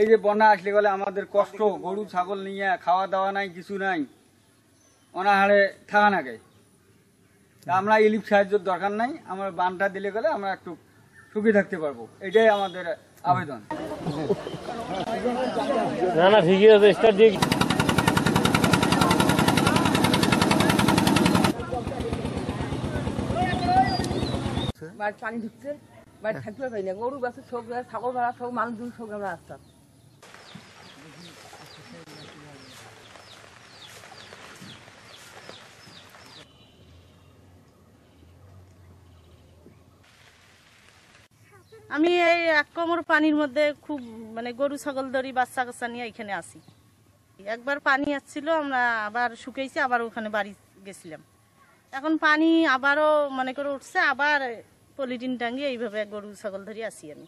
এই যে বন্যা আসলে গেলে আমাদের কষ্ট গরু ছাগল নিয়ে খাওয়া দাওয়া নাই কিছু নাই। অনাহারে থাকা নাকে তা আমরা ইলিপ সাহায্যের দরকার নাই আমরা বানটা দিলে গেলে আমরা একটু সুখী থাকতে পারব। এটাই আমাদের আবেদন। না না ঠিকই আছে দিয়ে বাড়ি পানি ঢুকছে বাড়ি থাকতে পারি না। গরু গাছে সব ছাগল ভাড়া সব মানুষজন সব আমরা আসতাম। আমি এই এক কোমর পানির মধ্যে খুব মানে গরু, ছাগল ধরি, বাচ্চা কাচ্চা নিয়ে এখানে আসি। একবার পানি আসছিল, আমরা আবার শুকেছি আবার ওখানে বাড়ি গেছিলাম। এখন পানি আবারও, মনে করে, উঠছে, আবার পলিটিন টাঙ্গিয়ে এইভাবে গরু, ছাগল ধরি আসি আমি।